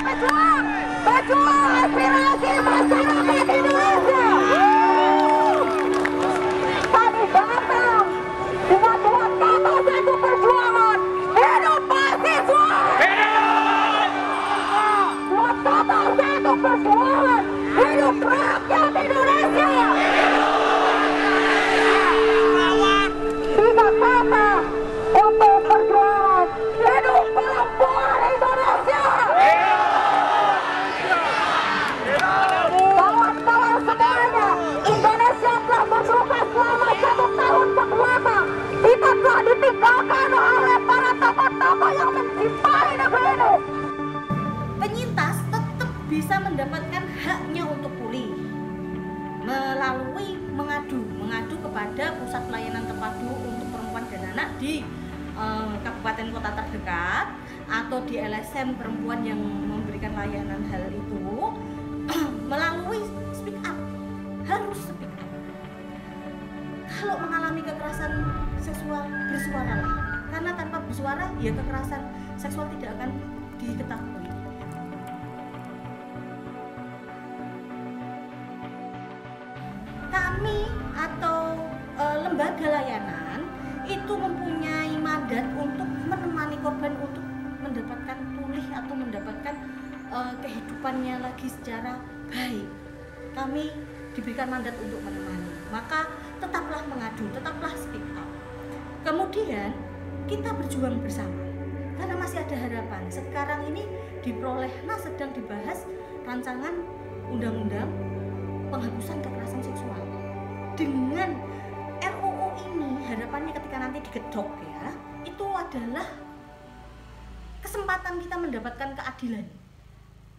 pejuang, pejuang aspirasi masyarakat. Bisa mendapatkan haknya untuk pulih. Melalui mengadu mengadu kepada pusat pelayanan terpadu untuk perempuan dan anak di eh, kabupaten kota terdekat atau di LSM perempuan yang memberikan layanan hal itu melalui speak up. Harus speak up. Kalau mengalami kekerasan seksual bersuaralah. Karena tanpa bersuara ya kekerasan seksual tidak akan diketahui kami atau e, lembaga layanan itu mempunyai mandat untuk menemani korban untuk mendapatkan pulih atau mendapatkan e, kehidupannya lagi secara baik. Kami diberikan mandat untuk menemani. Maka tetaplah mengadu, tetaplah speak up. Kemudian kita berjuang bersama karena masih ada harapan. Sekarang ini di Prolegnas sedang dibahas rancangan undang-undang penghapusan kekerasan seksual. Dengan RUU ini harapannya ketika nanti digedok ya, itu adalah kesempatan kita mendapatkan keadilan